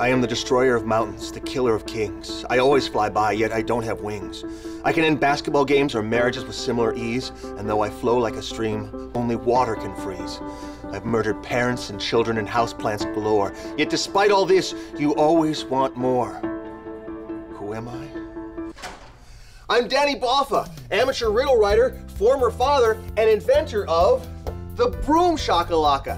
I am the destroyer of mountains, the killer of kings. I always fly by, yet I don't have wings. I can end basketball games or marriages with similar ease, and though I flow like a stream, only water can freeze. I've murdered parents and children and houseplants galore. Yet despite all this, you always want more. Who am I? I'm Danny Boffa, amateur riddle writer, former father, and inventor of the Broom Shakalaka.